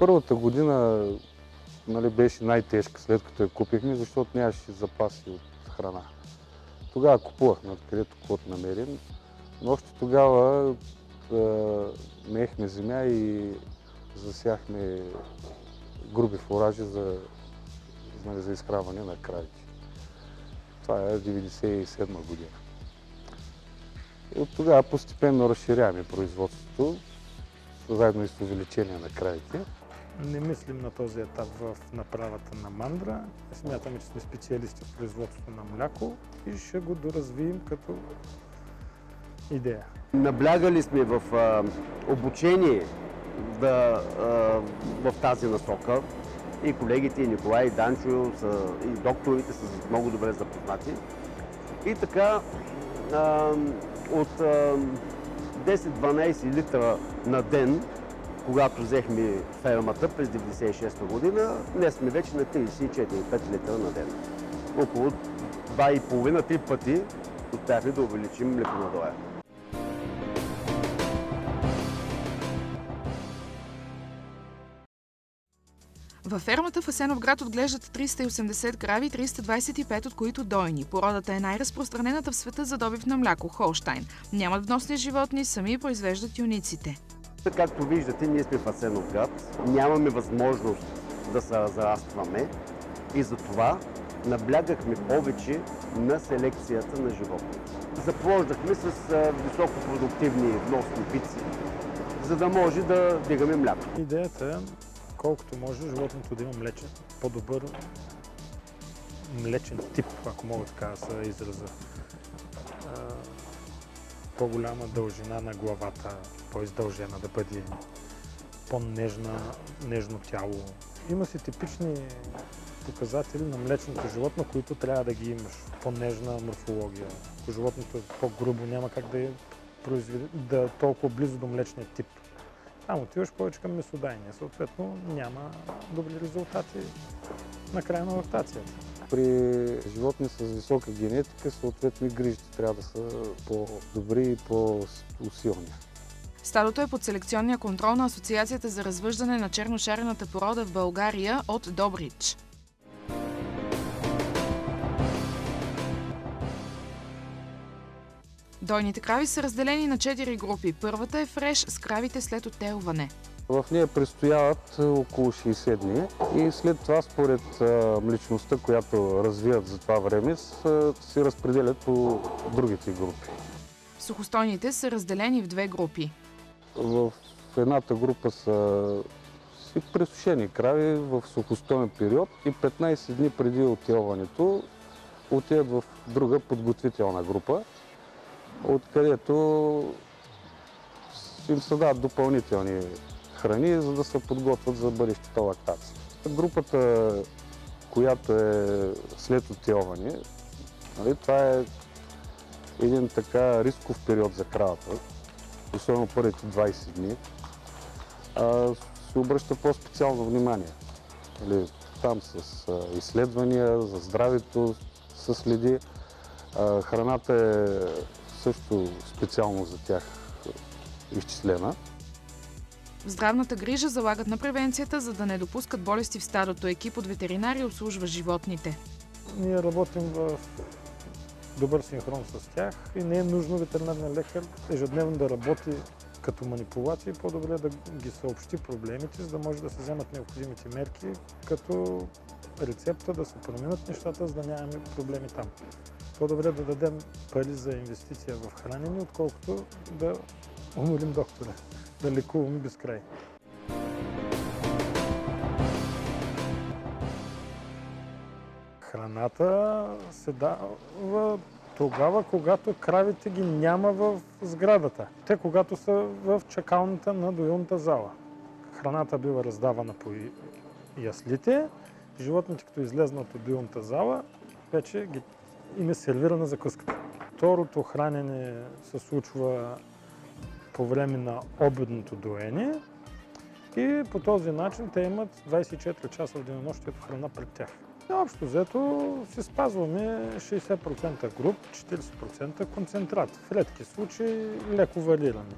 Първата година нали, беше най-тежка, след като я купихме, защото нямаше запаси от храна. Тогава купувахме откъдето каквото намерим, но още тогава мехме земя и засяхме груби фуражи за, нали, за изхранване на кравите. Това е 1997 година. И от тогава постепенно разширяваме производството, заедно и с увеличение на кравите. Не мислим на този етап в направата на мандра. Смятаме, че сме специалисти в производството на мляко и ще го доразвием като идея. Наблягали сме в а, обучение да, а, в тази насока. И колегите, и Николай, и Данчо, са, и докторите са много добре запознати. И така, а, от 10-12 литра на ден, когато взехме фермата през 1996 година, днес сме вече на 34-5 литра на ден. Около 2,5-3 пъти успяхме да увеличим млеконадоя. Във фермата в Асеновград отглеждат 380 крави, 325 от които дойни. Породата е най-разпространената в света за добив на мляко – Холштайн. Нямат вносни животни, сами произвеждат юниците. Както виждате, ние сме в Асеновград. Нямаме възможност да се разрастваме и затова наблягахме повече на селекцията на животни. Заплождахме с високопродуктивни вносни пици, за да може да дигаме мляко. Идеята е колкото може животното да има млечен, по-добър млечен тип, ако мога така да се израза. По-голяма дължина на главата, по-издължена да бъде, по-нежна, нежно тяло. Има си типични показатели на млечното животно, които трябва да ги имаш. По-нежна морфология. Ако животното е по-грубо, няма как да е произведе, да е толкова близо до млечния тип. Там отиваш повече към месодайния. Съответно няма добри резултати на края на лактацията. При животни с висока генетика, съответно и грижите трябва да са по-добри и по-усилни. Стадото е под селекционния контрол на Асоциацията за развъждане на черношарената порода в България от Добрич. Дойните крави са разделени на 4 групи. Първата е фреш с кравите след оттелване. В нея престояват около 60 дни и след това, според млечността, която развият за това време, се разпределят по другите групи. Сухостойните са разделени в две групи. В едната група са си пресушени крави в сухостоен период и 15 дни преди отелването отиват в друга подготвителна група откъдето им се дават допълнителни храни, за да се подготвят за бъдещата лактация. Групата, която е след отелване, нали, това е един така рисков период за кравата, особено първите 20 дни, а, се обръща по-специално внимание. Нали, там с а, изследвания за здравето се следи. А, храната е също специално за тях изчислена. В здравната грижа залагат на превенцията, за да не допускат болести в стадото. Екип от ветеринари обслужва животните. Ние работим в добър синхрон с тях и не е нужно ветеринарния лекар ежедневно да работи като манипулация, по-добре да ги съобщи проблемите, за да може да се вземат необходимите мерки, като рецепта да се променят нещата, за да нямаме проблеми там. По-добре да дадем пари за инвестиция в хранене, отколкото да уморим доктора, да лекуваме без Храната се дава тогава, когато кравите ги няма в сградата. Те когато са в чакалната на доилната зала. Храната бива раздавана по яслите, животните като излезнат от доилната зала, вече ги им е сервирана закуската. Второто хранене се случва по време на обедното доение и по този начин те имат 24 часа в денонощието храна пред тях. Общо взето си спазваме 60% груп, 40% концентрат. В редки случаи леко валиране.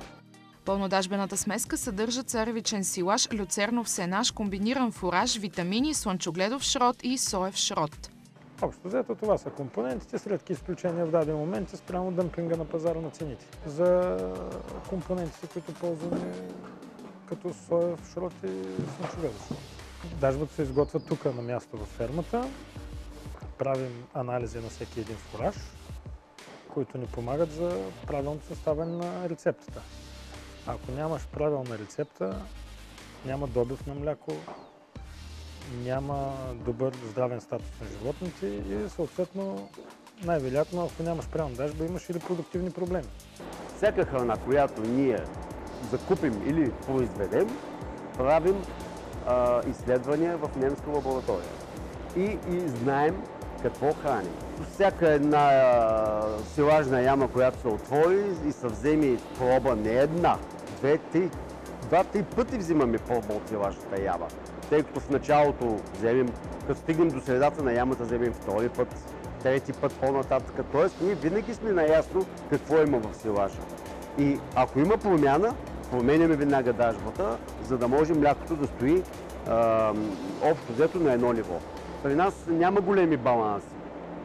Пълнодажбената смеска съдържа царевичен силаш, люцернов сенаж, комбиниран фураж, витамини, слънчогледов шрот и соев шрот. Общо взето това са компонентите, с редки изключения в даден момент спрямо дъмпинга на пазара на цените. За компонентите, които ползваме като соев шрот и слънчогледов шрот. Дажбата се изготвя тук на място в фермата. Правим анализи на всеки един фураж, които ни помагат за правилното съставяне на рецептата. Ако нямаш правилна рецепта, няма добив на мляко, няма добър здравен статус на животните и съответно най-вероятно, ако нямаш правилна дажба, имаш или продуктивни проблеми. Всяка храна, която ние закупим или произведем, правим а, изследвания в немска лаборатория. И, и знаем какво храним. Всяка една а, силажна яма, която се отвори и се вземе проба не една, две, три, два-три пъти взимаме проба от силажната яма. Тъй като в началото вземем, като стигнем до средата на ямата, вземем втори път, трети път по-нататък. Тоест, ние винаги сме наясно какво има в силажа. И ако има промяна, променяме веднага дажбата, за да може млякото да стои а, общо взето на едно ниво. При нас няма големи баланси.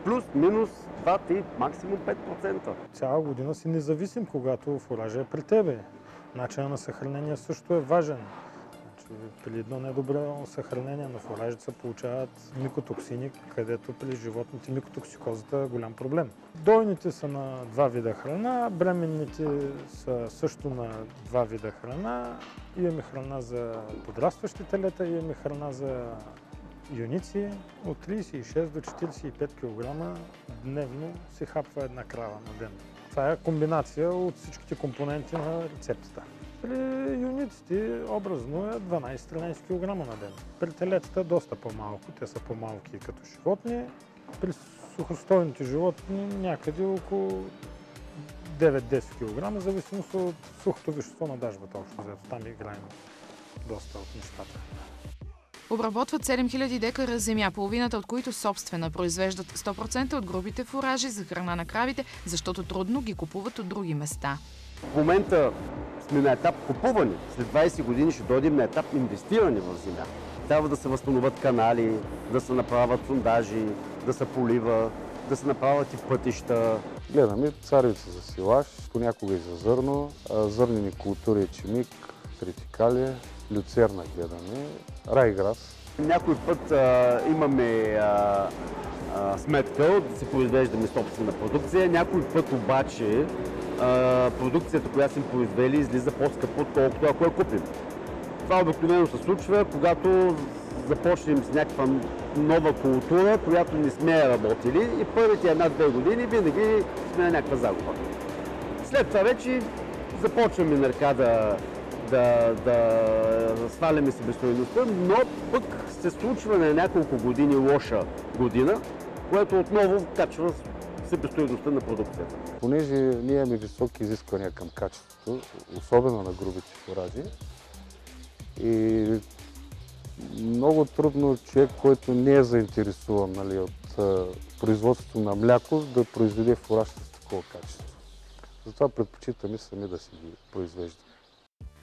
Плюс, минус 2, 3, максимум 5%. Цяла година си независим, когато фуража е при тебе. Начинът на съхранение също е важен. При едно недобро съхранение на фуражите се получават микотоксини, където при животните микотоксикозата е голям проблем. Дойните са на два вида храна, бременните са също на два вида храна. Имаме храна за подрастващи телета, имаме храна за юници от 36 до 45 кг дневно се хапва една крава на ден. Това е комбинация от всичките компоненти на рецептата. При юниците образно е 12-13 кг на ден. При телетата доста по-малко, те са по-малки като животни. При сухостойните животни някъде около 9-10 кг, в зависимост от сухото вещество на дажбата общо взето. Там играем доста от нещата. Обработват 7000 декара земя, половината от които собствена. Произвеждат 100% от грубите фуражи за храна на кравите, защото трудно ги купуват от други места. В момента сме на етап купуване. След 20 години ще дойдем на етап инвестиране в земя. Трябва да се възстановят канали, да се направят сондажи, да се полива, да се направят и пътища. Гледаме царевица за силаж, понякога и за зърно, зърнени култури, чемик, тритикалия, люцерна гледаме, райграс. Някой път а, имаме а, а, сметка да си произвеждаме собствена продукция, някой път обаче продукцията, която сме произвели, излиза по-скъпо, отколкото ако я купим. Това обикновено се случва, когато започнем с някаква нова култура, която не сме работили и първите една-две години винаги сме на някаква загуба. След това вече започваме на ръка да, да, да сваляме себестойността, но пък се случва на няколко години лоша година, което отново качва себестойността на продукцията. Понеже ние имаме високи изисквания към качеството, особено на грубите фуражи, и много трудно човек, който не е заинтересуван нали, от а, производството на мляко, да произведе фураж с такова качество. Затова предпочитаме сами да си ги произвеждаме.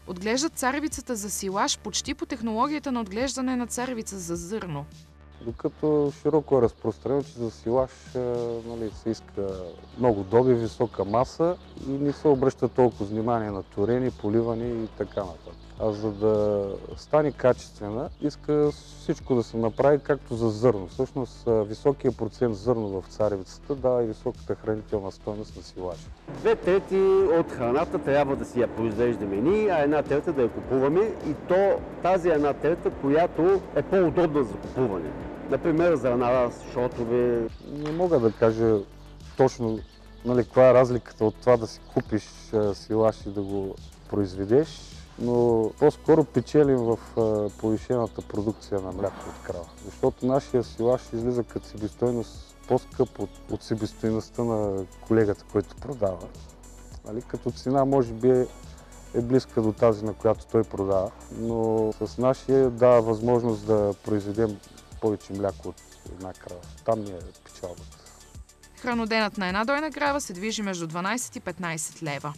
Отглеждат царевицата за силаж почти по технологията на отглеждане на царевица за зърно. Докато широко е разпространено, че за силаж а, нали, се иска много доби, висока маса и не се обръща толкова внимание на турени, поливане и така нататък. А за да стане качествена, иска всичко да се направи както за зърно. Всъщност а, високия процент зърно в царевицата дава и високата хранителна стойност на силажа. Две трети от храната трябва да си я произвеждаме ние, а една трета да я купуваме и то тази една трета, която е по-удобна за купуване. Например, зърна, шотове. Не мога да кажа точно нали, каква е разликата от това да си купиш а, силаж и да го произведеш, но по-скоро печелим в повишената продукция на мляко от крава. Защото нашия силаж излиза като себестойност по-скъп от, от себестойността на колегата, който продава. Нали, като цена може би е, е близка до тази, на която той продава, но с нашия дава възможност да произведем повече мляко от една крава. Там ми е печалбата. Храноденът на една дойна крава се движи между 12 и 15 лева.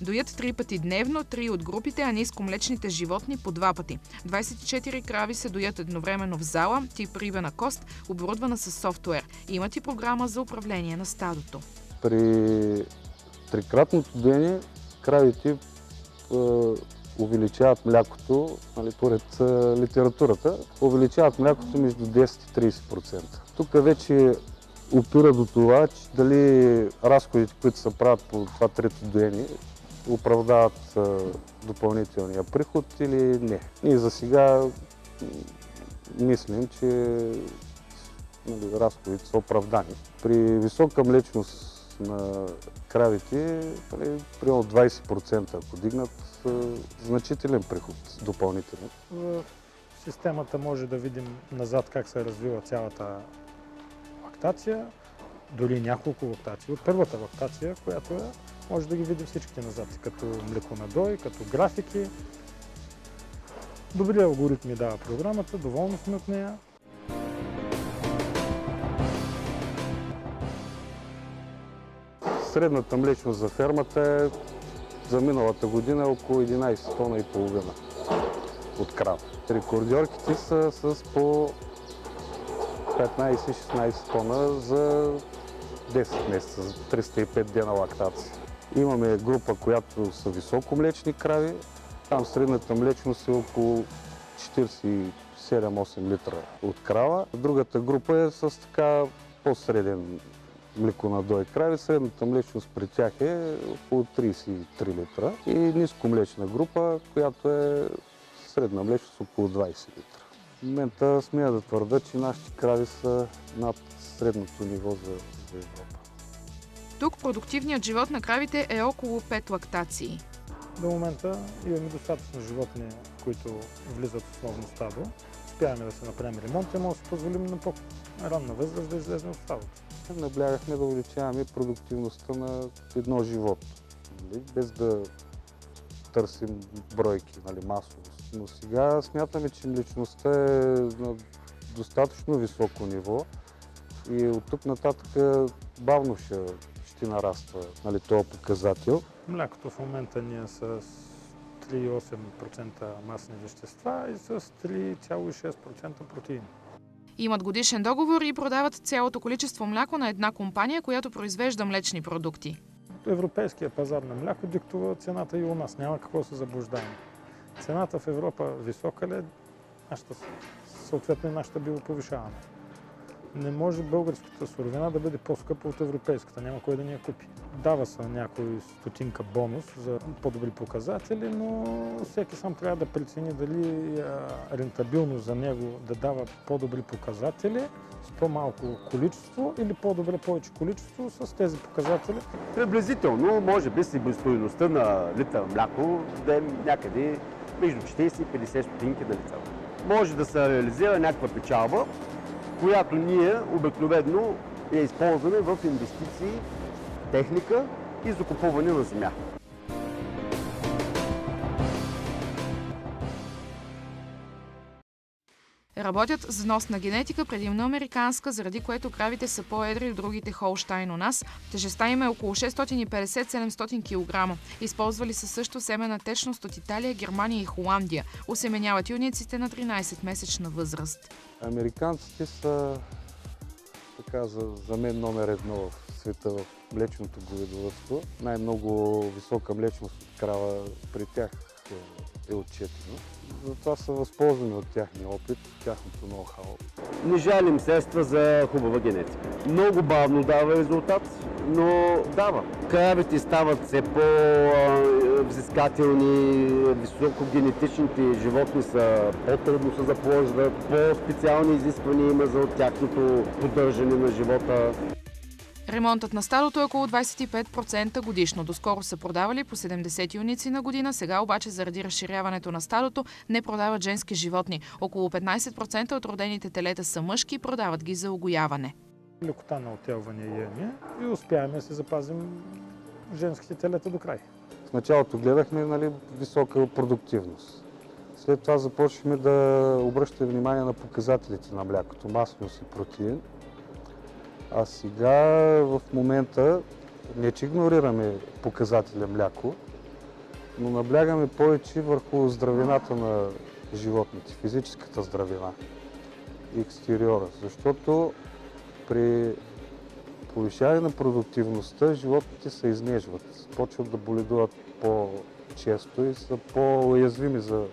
Доят три пъти дневно, три от групите, а нискомлечните животни по два пъти. 24 крави се доят едновременно в зала, тип риба на кост, оборудвана с софтуер. Имат и програма за управление на стадото. При трикратното доение кравите е, увеличават млякото, нали, поред е, литературата, увеличават млякото между 10 и 30%. Тук вече опира до това, че дали разходите, които се правят по това трето доение, оправдават е, допълнителния приход или не. Ние за сега мислим, че нали, разходите са оправдани. При висока млечност на кравите, нали, примерно 20% ако дигнат, е, значителен приход допълнително. В системата може да видим назад как се развива цялата лактация, дори няколко лактации. От първата лактация, която е, може да ги видим всичките назад, като млеконадой, като графики. Добри алгоритми дава програмата, доволни сме от нея. Средната млечност за фермата е за миналата година около 11 тона и половина от крава. Рекордьорките са с по 15-16 тона за 10 месеца, за 305 дена лактация. Имаме група, която са високомлечни крави. Там средната млечност е около 47-8 литра от крава. Другата група е с така по-среден млеконадой крави. Средната млечност при тях е около 33 литра. И нискомлечна група, която е средна млечност около 20 литра. В момента смея да твърда, че нашите крави са над средното ниво за, за Европа. Тук продуктивният живот на кравите е около 5 лактации. До момента имаме достатъчно животни, които влизат в основно стадо. Успяваме да се направим ремонт и може да си позволим на по-ранна възраст да излезем от стадото. Наблягахме да увеличаваме продуктивността на едно животно, нали? без да търсим бройки, нали, масовост. Но сега смятаме, че млечността е на достатъчно високо ниво и от тук нататък бавно ще, ще нараства нали, този показател. Млякото в момента ни е с 3,8% масни вещества и с 3,6% протеини. Имат годишен договор и продават цялото количество мляко на една компания, която произвежда млечни продукти. Европейския пазар на мляко диктува цената и у нас. Няма какво се заблуждаваме. Цената в Европа висока ли е, съответно и нашата било повишаване. Не може българската суровина да бъде по-скъпа от европейската. Няма кой да ни я купи. Дава се някой стотинка бонус за по-добри показатели, но всеки сам трябва да прецени дали рентабилно за него да дава по-добри показатели с по-малко количество или по-добре повече количество с тези показатели. Приблизително, може би себестойността на литър мляко да е някъде между 40 и 50 стотинки на лица. Може да се реализира някаква печалба, която ние обикновено я използваме в инвестиции, техника и закупуване на земя. Работят с вносна генетика, предимно американска, заради което кравите са по-едри от другите Холштайн у нас. Тежестта им е около 650-700 кг. Използвали са също семена течност от Италия, Германия и Холандия. Осеменяват юниците на 13-месечна възраст. Американците са така за, за мен номер едно в света в млечното говедовътство. Най-много висока млечност от крава при тях е, е отчетено. Затова са възползвани от тяхния опит, от тяхното ноу-хау. Не жалим средства за хубава генетика. Много бавно дава резултат, но дава. Кравите стават все по-взискателни, високогенетичните животни са по-трудно се заплождат, по-специални изисквания има за тяхното поддържане на живота. Ремонтът на стадото е около 25% годишно. Доскоро са продавали по 70 юници на година, сега обаче заради разширяването на стадото не продават женски животни. Около 15% от родените телета са мъжки и продават ги за огояване. Лекота на отелване и яне и успяваме да се запазим женските телета до край. В началото гледахме нали, висока продуктивност. След това започнахме да обръщаме внимание на показателите на млякото, масленост и протеин. А сега в момента не че игнорираме показателя мляко, но наблягаме повече върху здравината на животните, физическата здравина и екстериора, защото при повишаване на продуктивността животните се изнежват, почват да боледуват по-често и са по-уязвими за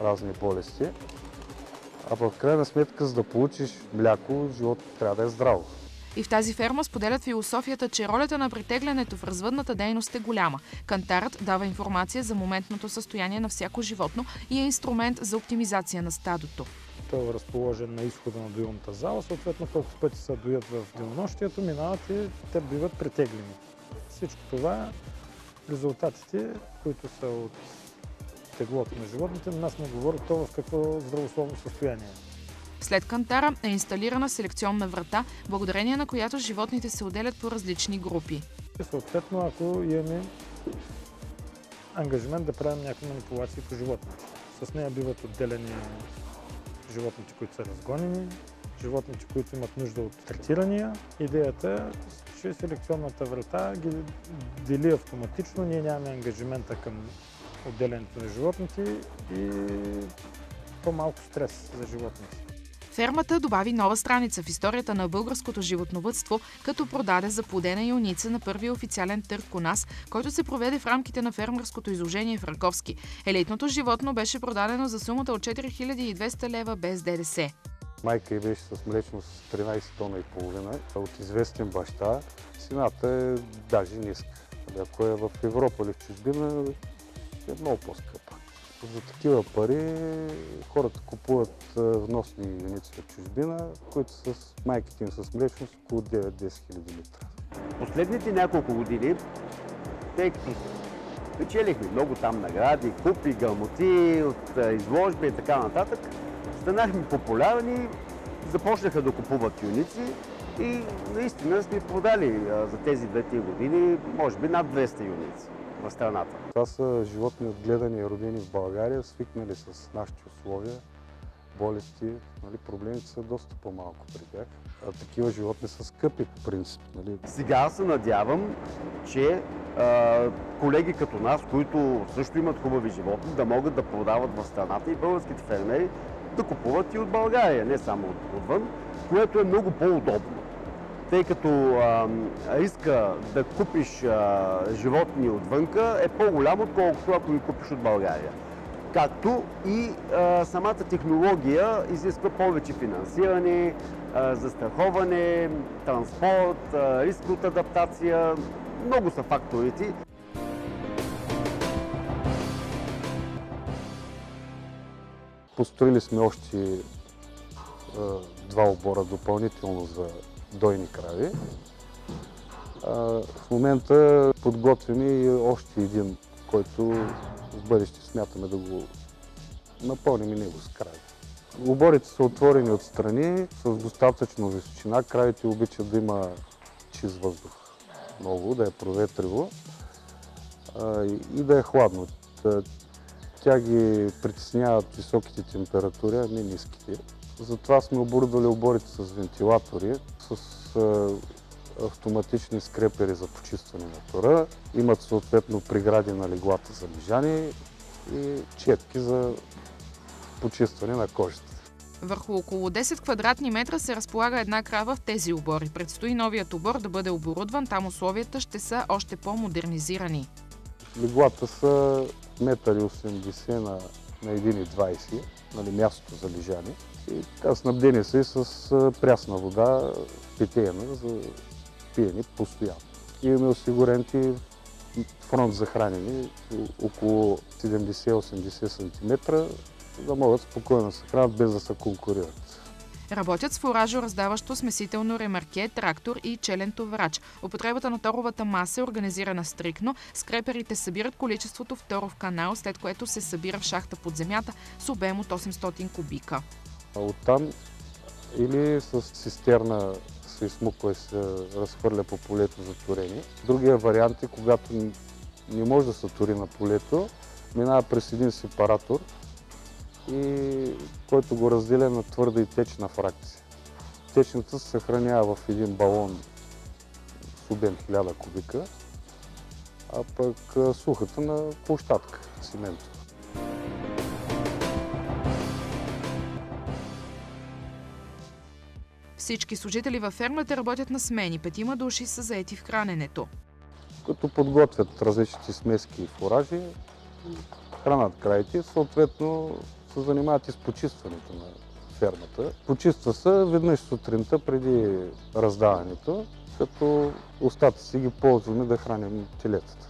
разни болести. А в крайна сметка, за да получиш мляко, животното трябва да е здраво. И в тази ферма споделят философията, че ролята на притеглянето в развъдната дейност е голяма. Кантарът дава информация за моментното състояние на всяко животно и е инструмент за оптимизация на стадото. Е разположен на изхода на доилната зала, съответно колкото пъти се доят в денонощието, минават и те биват претеглени. Всичко това резултатите, които са от теглото на животните, нас не говорят то в какво здравословно състояние. След кантара е инсталирана селекционна врата, благодарение на която животните се отделят по различни групи. И съответно, ако имаме ангажимент да правим някакви манипулации по животните. С нея биват отделени животните, които са разгонени, животните, които имат нужда от третирания. Идеята е, че селекционната врата ги дели автоматично. Ние нямаме ангажимента към отделянето на животните и по-малко стрес за животните. Фермата добави нова страница в историята на българското животновътство, като продаде заплодена юница на първия официален търг Конас, който се проведе в рамките на фермерското изложение в Раковски. Елитното животно беше продадено за сумата от 4200 лева без ДДС. Майка й беше с млечност 13 тона и половина. От известен баща цената е даже ниска. Ако е в Европа или в чужбина, е много по-скъпа. За такива пари хората купуват вносни юници от чужбина, които с майките им с млечност около 9-10 хиляди литра. Последните няколко години, тъй като печелихме много там награди, купи, гълмоти от изложби и така нататък, станахме популярни, започнаха да купуват юници и наистина сме продали за тези две години, може би над 200 юници в страната. Това са животни отгледани и родени в България, свикнали с нашите условия, болести. Нали, проблемите са доста по-малко при тях. А такива животни са скъпи по принцип. Нали. Сега се надявам, че а, колеги като нас, които също имат хубави животни, да могат да продават в страната и българските фермери да купуват и от България, не само отвън, което е много по-удобно тъй като а, риска да купиш а, животни отвънка е по-голям, отколкото ако ги купиш от България. Както и а, самата технология изисква повече финансиране, застраховане, транспорт, риск от адаптация. Много са факторите. Построили сме още два обора допълнително за дойни крави. В момента подготвяме и още един, който в бъдеще смятаме да го напълним и него с крави. Оборите са отворени отстрани с достатъчно височина. Кравите обичат да има чист въздух много, да е проветриво и да е хладно. Тя ги притесняват високите температури, а не ниските. Затова сме оборудвали оборите с вентилатори, с автоматични скрепери за почистване на тора. Имат съответно прегради на леглата за лежане и четки за почистване на кожата. Върху около 10 квадратни метра се разполага една крава в тези обори. Предстои новият обор да бъде оборудван, там условията ще са още по-модернизирани. Леглата са 1,80 м на, на 1,20 нали, мястото за лежане. И така снабдени са и с прясна вода, питейна, за пиене постоянно. Имаме осигурените фронт за хранене около 70-80 см, да могат спокойно да се хранят без да се конкурират. Работят с фуражо раздаващо смесително ремарке, трактор и челен товарач. Употребата на торовата маса е организирана стрикно. Скреперите събират количеството в торов канал, след което се събира в шахта под земята с обем от 800 кубика. Оттам или с цистерна се измуква и се разхвърля по полето за турение. Другия вариант е, когато не може да се тури на полето, минава през един сепаратор, и който го разделя на твърда и течна фракция. Течната се съхранява в един балон с обем 1000 кубика, а пък а, сухата на площадка, цимент. Всички служители във фермата работят на смени. Петима души са заети в храненето. Като подготвят различните смески и фуражи, хранат краите, съответно се занимават и с почистването на фермата. Почиства се веднъж сутринта преди раздаването, като остатъци ги ползваме да храним телетата.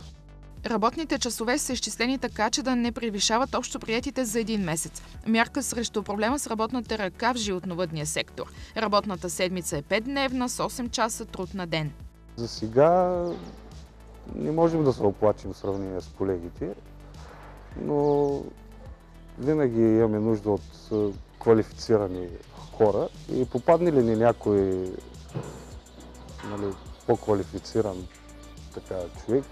Работните часове са изчислени така, че да не превишават общо приятите за един месец. Мярка срещу проблема с работната ръка в животновъдния сектор. Работната седмица е 5-дневна с 8 часа труд на ден. За сега не можем да се оплачим в сравнение с колегите, но винаги имаме нужда от квалифицирани хора и попадне ли ни някой нали, по-квалифициран така, човек,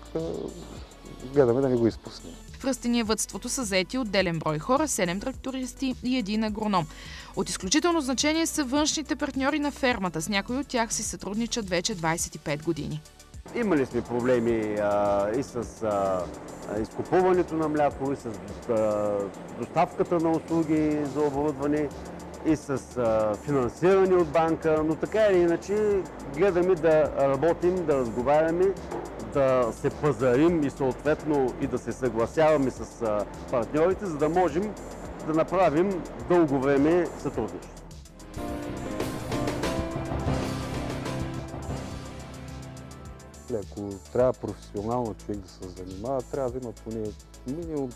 гледаме да не го изпуснем. В растениевътството са заети отделен брой хора, 7 трактористи и един агроном. От изключително значение са външните партньори на фермата. С някои от тях си сътрудничат вече 25 години. Имали сме проблеми а, и с а, изкупуването на мляко, и с а, доставката на услуги за оборудване, и с а, финансиране от банка, но така или иначе гледаме да работим, да разговаряме, да се пазарим и съответно и да се съгласяваме с партньорите, за да можем да направим дълго време сътрудничество. Ако трябва професионално човек да се занимава, трябва да има поне минимум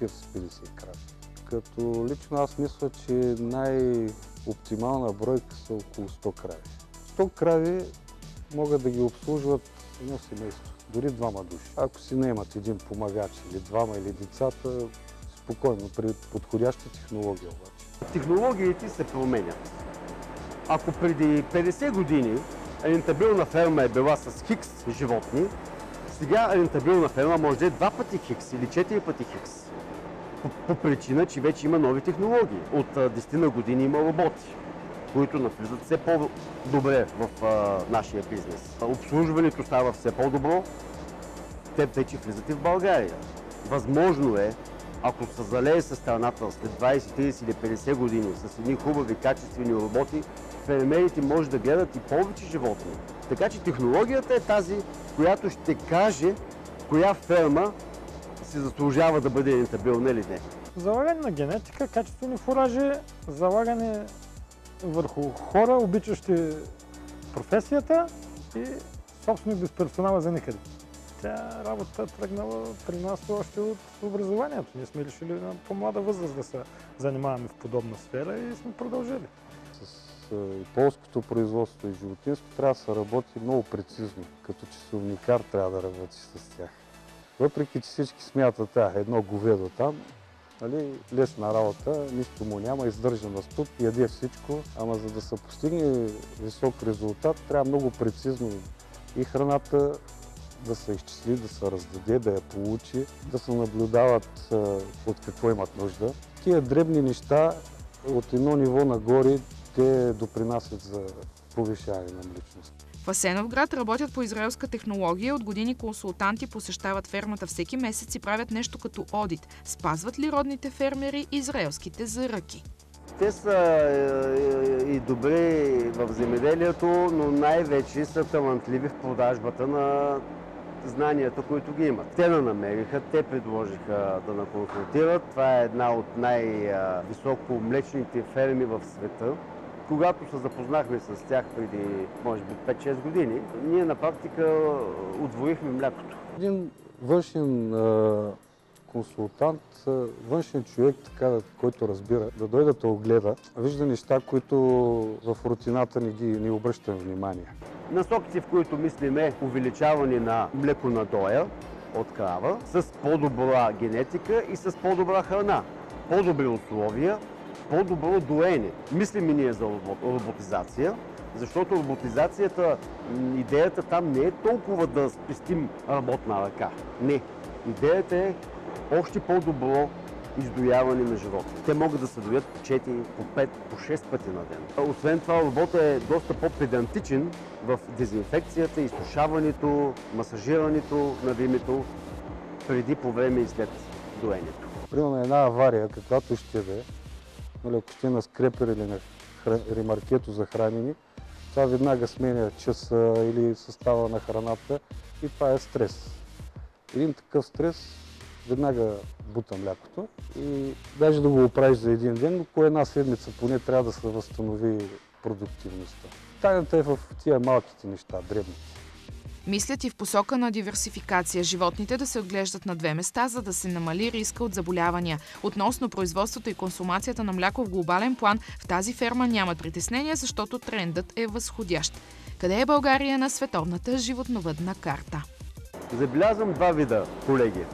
40-50 крави. Като лично аз мисля, че най-оптимална бройка са около 100 крави. 100 крави могат да ги обслужват едно семейство, дори двама души. Ако си наемат един помагач или двама или децата, спокойно, при подходяща технология обаче. Технологиите се променят. Ако преди 50 години рентабилна ферма е била с хикс животни, сега рентабилна ферма може да е два пъти хикс или четири пъти хикс. По, по причина, че вече има нови технологии. От 10 на години има роботи, които навлизат все по-добре в а, нашия бизнес. Обслужването става все по-добро. Те вече влизат и в България. Възможно е, ако се залее със страната след 20, 30 или 50 години с едни хубави, качествени роботи, фермерите може да гледат и повече животни. Така че технологията е тази, която ще каже коя ферма си заслужава да бъде рентабилна или не. Залагане на генетика, качествени фуражи, залагане върху хора, обичащи професията и собствено без персонала за никъде. Тя работа тръгнала при нас още от образованието. Ние сме решили на по-млада възраст да се занимаваме в подобна сфера и сме продължили. С и полското производство и животинско трябва да се работи много прецизно, като часовникар трябва да работи с тях. Въпреки, че всички смятат, а, едно говедо там, нали, лесна работа, нищо му няма, издържа на студ, яде всичко, ама за да се постигне висок резултат, трябва много прецизно и храната да се изчисли, да се раздаде, да я получи, да се наблюдават от какво имат нужда. Тия дребни неща от едно ниво нагоре, те допринасят за повишаване на личност. В Асеновград работят по израелска технология. От години консултанти посещават фермата всеки месец и правят нещо като одит. Спазват ли родните фермери израелските заръки? Те са е, и добри в земеделието, но най-вече са талантливи в продажбата на знанията, които ги имат. Те на намериха, те предложиха да наконсултират. Това е една от най-високо млечните ферми в света. Когато се запознахме с тях преди, може би, 5-6 години, ние на практика удвоихме млякото. Един външен а, консултант, външен човек, така, който разбира, да дойде да огледа, вижда неща, които в рутината не ги не обръщам внимание. Насоките, в които мислим е увеличаване на млеконадоя от крава с по-добра генетика и с по-добра храна, по-добри условия, по-добро доене. Мислим и ние за роботизация, защото роботизацията, идеята там не е толкова да спестим работна ръка. Не. Идеята е още по-добро издояване на животни. Те могат да се доят по 4, по 5, по 6 пъти на ден. Освен това, роботът е доста по-педантичен в дезинфекцията, изсушаването, масажирането на вимето преди, по време и след доението. Примерно една авария, каквато ще да нали, ако ще е на скрепер или на ремаркето за хранене, това веднага сменя часа или състава на храната и това е стрес. Един такъв стрес веднага бута млякото и даже да го оправиш за един ден, но по една седмица поне трябва да се възстанови продуктивността. Тайната е в тия малките неща, дребните. Мислят и в посока на диверсификация животните да се отглеждат на две места, за да се намали риска от заболявания. Относно производството и консумацията на мляко в глобален план, в тази ферма нямат притеснения, защото трендът е възходящ. Къде е България на световната животновъдна карта? Забелязвам два вида колеги.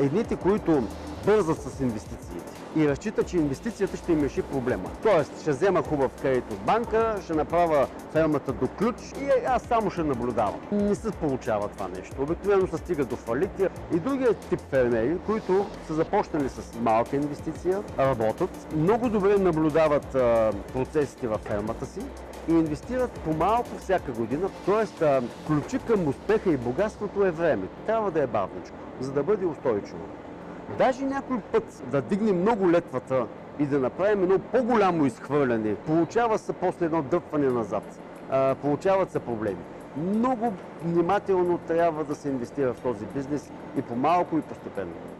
Едните, които бързат с инвестициите и разчитат, че инвестицията ще им реши проблема. Тоест, ще взема хубав кредит от банка, ще направя фермата до ключ и аз само ще наблюдавам. Не се получава това нещо. Обикновено се стига до фалити. И другият тип фермери, които са започнали с малка инвестиция, работят, много добре наблюдават а, процесите във фермата си и инвестират по-малко всяка година. Тоест, ключи към успеха и богатството е време. Трябва да е бавничко, за да бъде устойчиво. Даже някой път да дигне много летвата и да направим едно по-голямо изхвърляне, получава се после едно дъпване назад. А, получават се проблеми. Много внимателно трябва да се инвестира в този бизнес и по-малко и постепенно.